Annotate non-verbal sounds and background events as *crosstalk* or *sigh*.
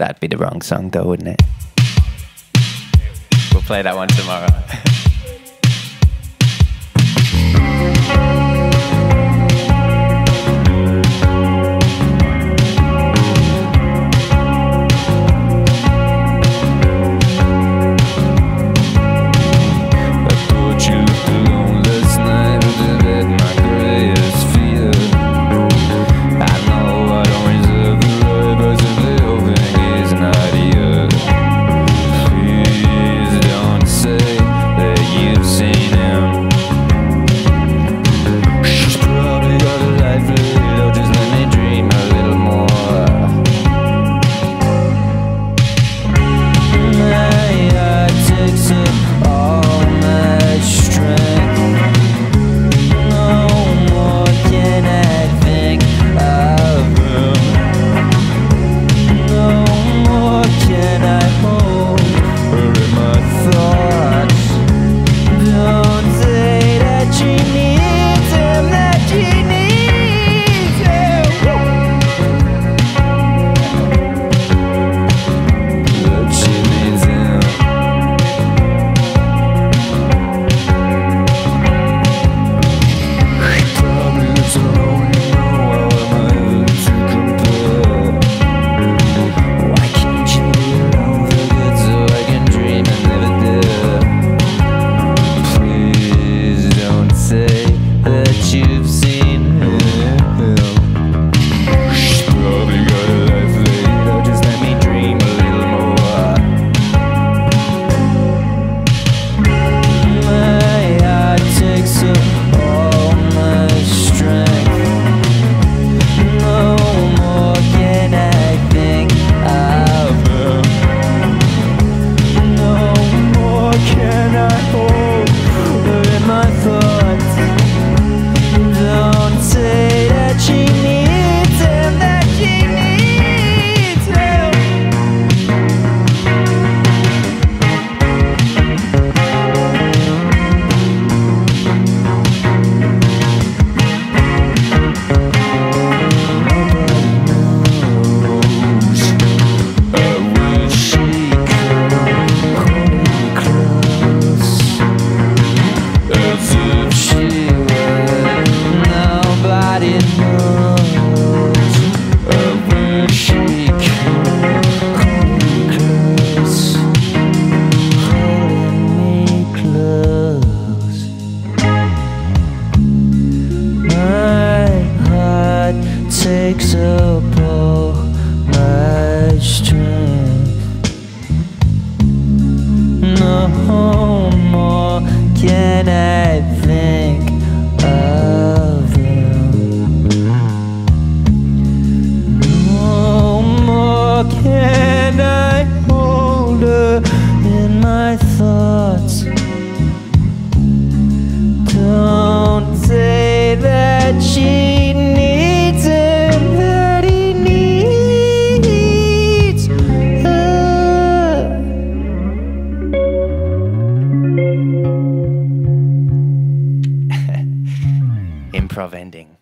That'd be the wrong song, though, wouldn't it? We'll play that one tomorrow. *laughs* watching me. Takes up all my strength. No more can I of ending.